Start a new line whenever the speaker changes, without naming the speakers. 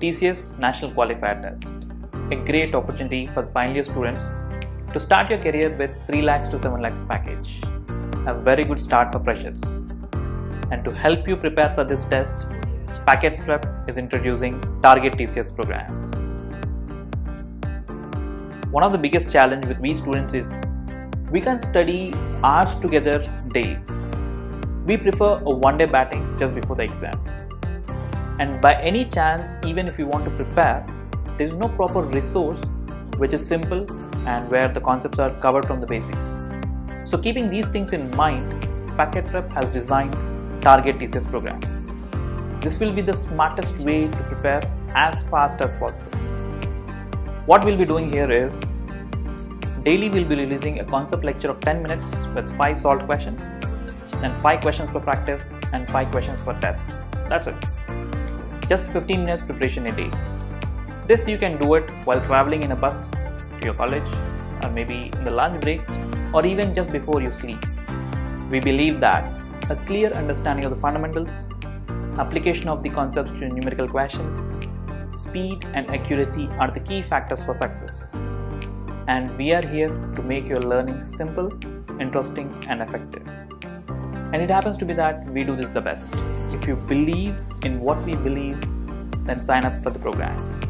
TCS National Qualifier Test, a great opportunity for the final year students to start your career with 3 lakhs to 7 lakhs package. A very good start for freshers. And to help you prepare for this test, PacketPrep is introducing Target TCS program. One of the biggest challenge with we students is we can study hours together daily. We prefer a one day batting just before the exam. And by any chance, even if you want to prepare, there is no proper resource which is simple and where the concepts are covered from the basics. So keeping these things in mind, PacketPrep has designed Target TCS program. This will be the smartest way to prepare as fast as possible. What we'll be doing here is daily we'll be releasing a concept lecture of 10 minutes with 5 solved questions then 5 questions for practice and 5 questions for test. That's it. Just 15 minutes preparation a day. This you can do it while traveling in a bus to your college or maybe in the lunch break or even just before you sleep. We believe that a clear understanding of the fundamentals, application of the concepts to numerical questions, speed and accuracy are the key factors for success. And we are here to make your learning simple, interesting and effective. And it happens to be that we do this the best. If you believe in what we believe, then sign up for the program.